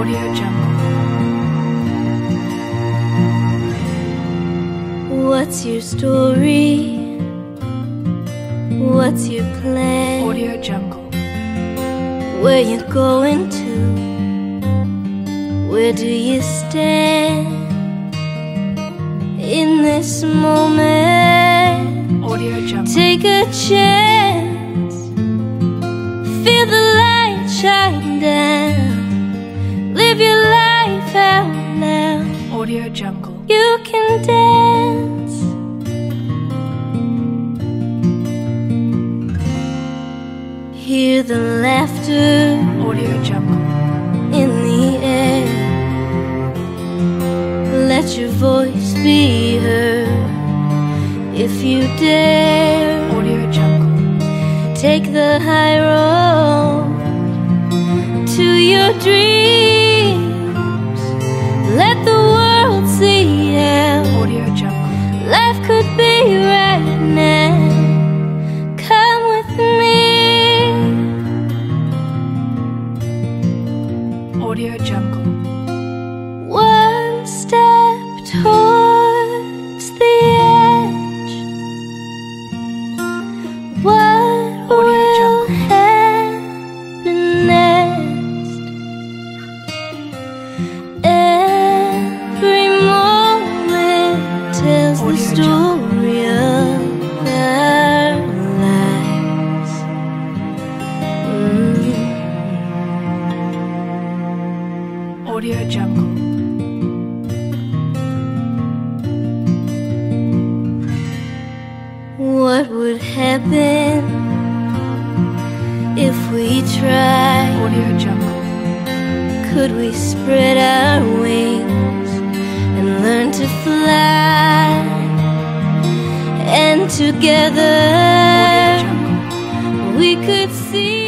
Audio Jungle. What's your story? What's your plan? Audio Jungle. Where you going to? Where do you stand? In this moment, Audio Jungle. take a chance. Audio Jungle. You can dance. Hear the laughter Audio Jungle. in the air. Let your voice be heard if you dare. Audio Jungle. Take the high road to your dreams. Audio Jungle. One Audio Jungle. What would happen if we tried? Audio Jungle. Could we spread our wings and learn to fly? And together we could see